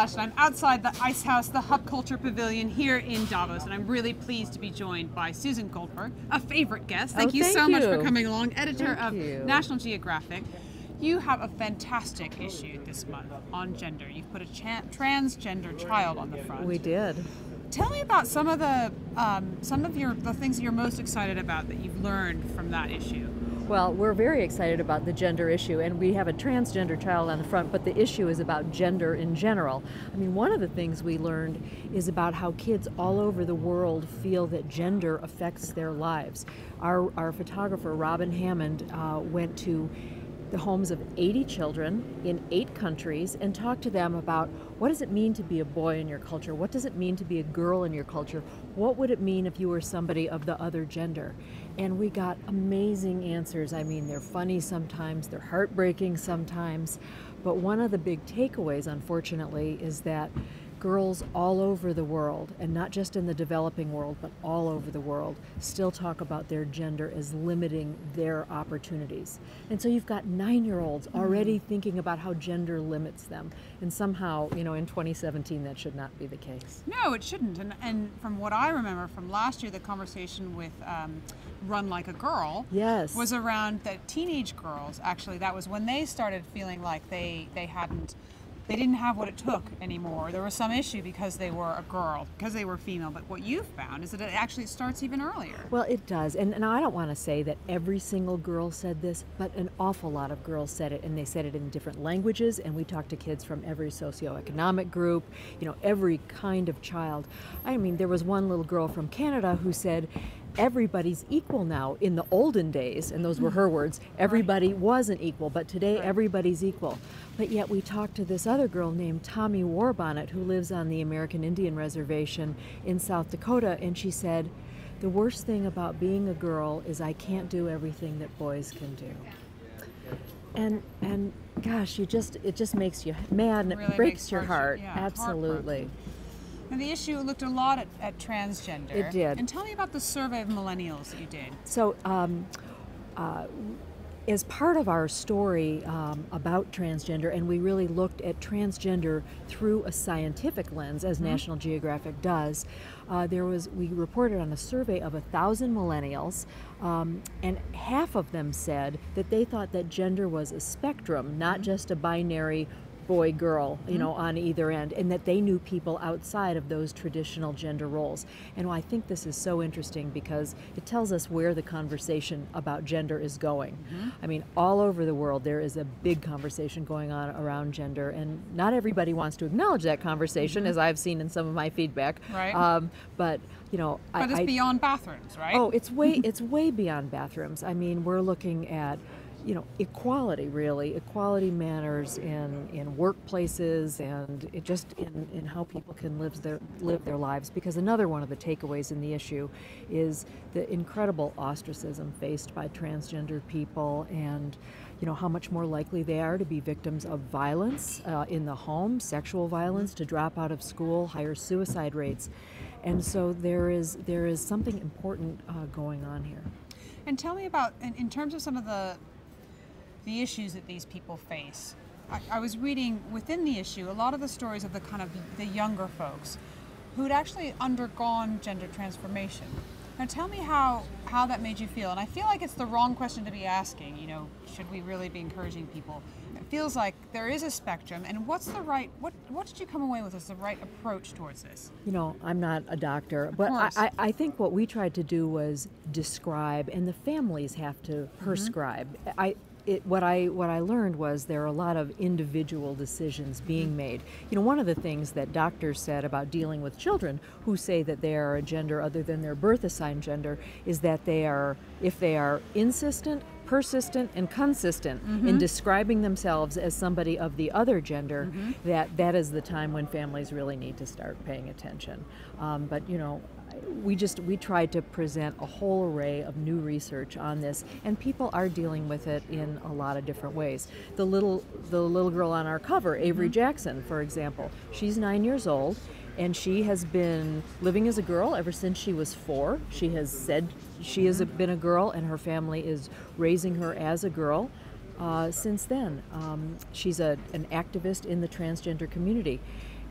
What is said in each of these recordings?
And I'm outside the Ice House, the Hub Culture Pavilion here in Davos, and I'm really pleased to be joined by Susan Goldberg, a favorite guest. Thank oh, you thank so you. much for coming along, editor thank of you. National Geographic. You have a fantastic issue this month on gender. You've put a transgender child on the front. We did. Tell me about some of the um, some of your the things that you're most excited about that you've learned from that issue. Well, we're very excited about the gender issue, and we have a transgender child on the front, but the issue is about gender in general. I mean, one of the things we learned is about how kids all over the world feel that gender affects their lives. Our, our photographer, Robin Hammond, uh, went to the homes of 80 children in eight countries and talk to them about what does it mean to be a boy in your culture? What does it mean to be a girl in your culture? What would it mean if you were somebody of the other gender? And we got amazing answers. I mean, they're funny sometimes, they're heartbreaking sometimes. But one of the big takeaways, unfortunately, is that girls all over the world, and not just in the developing world, but all over the world, still talk about their gender as limiting their opportunities. And so you've got nine year olds already thinking about how gender limits them. And somehow, you know, in 2017, that should not be the case. No, it shouldn't. And, and from what I remember from last year, the conversation with um, Run Like a Girl Yes. was around that teenage girls. Actually, that was when they started feeling like they they hadn't. They didn't have what it took anymore. There was some issue because they were a girl, because they were female. But what you've found is that it actually starts even earlier. Well, it does. And, and I don't want to say that every single girl said this, but an awful lot of girls said it, and they said it in different languages. And we talked to kids from every socioeconomic group, you know, every kind of child. I mean, there was one little girl from Canada who said, Everybody's equal now. In the olden days, and those were her words, everybody wasn't equal, but today Right. everybody's equal. But yet we talked to this other girl named Tommy Warbonnet who lives on the American Indian Reservation in South Dakota, and she said, The worst thing about being a girl is I can't do everything that boys can do. And and gosh, you just it just makes you mad and it Really breaks your heart- heart. yeah, Absolutely. And the issue looked a lot at, at transgender. It did. And tell me about the survey of millennials that you did. So, um, uh, as part of our story um, about transgender, and we really looked at transgender through a scientific lens, as National Geographic does, uh, there was we reported on a survey of a thousand millennials, um, and half of them said that they thought that gender was a spectrum, not just a binary boy girl you mm-hmm. know on either end and that they knew people outside of those traditional gender roles and i think this is so interesting because it tells us where the conversation about gender is going mm-hmm. i mean all over the world there is a big conversation going on around gender and not everybody wants to acknowledge that conversation mm-hmm. as i've seen in some of my feedback Right. um, but you know I- But it's I, beyond bathrooms, right? Oh, it's way it's way beyond bathrooms. I mean, we're looking at you know equality really. Equality matters in in workplaces and just in, in how people can live their live their lives. Because another one of the takeaways in the issue is the incredible ostracism faced by transgender people and you know how much more likely they are to be victims of violence uh, in the home sexual violence to drop out of school higher suicide rates. And so there is there is something important uh, going on here. And tell me about, in, in terms of some of the the issues that these people face. I, I was reading within the issue a lot of the stories of the kind of the younger folks who'd actually undergone gender transformation. Now tell me how how that made you feel. And I feel like it's the wrong question to be asking. You know, should we really be encouraging people? It feels like there is a spectrum. And what's the right? What what did you come away with as the right approach towards this? you know i'm not a doctor but I. I, I think what we tried to do was describe and the families have to mm-hmm. prescribe i it, what I what I learned was there are a lot of individual decisions being mm-hmm. made. You know, one of the things that doctors said about dealing with children who say that they are a gender other than their birth assigned gender is that they are, if they are insistent, persistent, and consistent in mm-hmm. describing themselves as somebody of the other gender, mm-hmm. that that is the time when families really need to start paying attention. Um, but you know, we just we tried to present a whole array of new research on this and people are dealing with it in a lot of different ways. The little the little girl on our cover avery jackson for example she's nine years old and she has been living as a girl ever since she was four. She has said she has been a girl and her family is raising her as a girl uh, since then. Um, she's a, an activist in the transgender community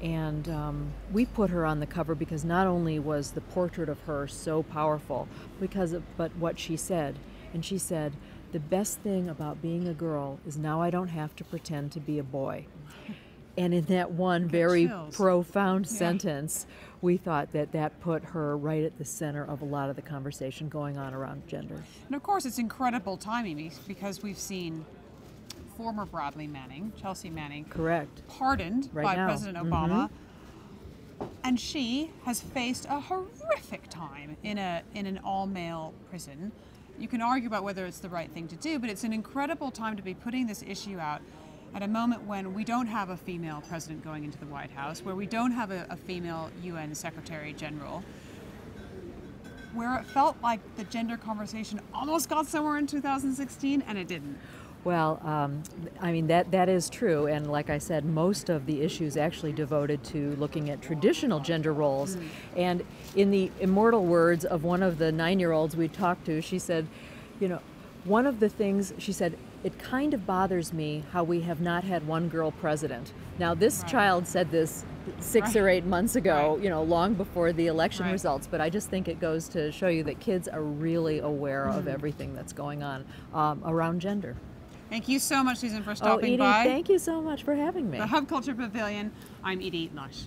And um, we put her on the cover because not only was the portrait of her so powerful, because of, but what she said. And she said, "The best thing about being a girl is now I don't have to pretend to be a boy." And in that one very chills. profound Yeah. sentence, we thought that that put her right at the center of a lot of the conversation going on around gender. And of course, it's incredible timing be- because we've seen former Bradley Manning, Chelsea Manning, Correct. pardoned Right by now. President mm-hmm. Obama. And she has faced a horrific time in a in an all-male prison. You can argue about whether it's the right thing to do, but it's an incredible time to be putting this issue out at a moment when we don't have a female president going into the White House, where we don't have a, a female UN Secretary General, where it felt like the gender conversation almost got somewhere in 2016 and it didn't. Well, um, I mean that that is true, and like I said, most of the issues actually devoted to looking at traditional gender roles. And in the immortal words of one of the nine-year-olds we talked to, she said, "You know, one of the things she said." It kind of bothers me how we have not had one girl president. Now, this Right. child said this six or eight months ago, Right. you know, long before the election Right. results. But I just think it goes to show you that kids are really aware of everything that's going on um, around gender. Thank you so much, Susan, for stopping Oh, stopping Edie, by. thank you so much for having me. the Hub Culture Pavilion. I'm Edie Lush.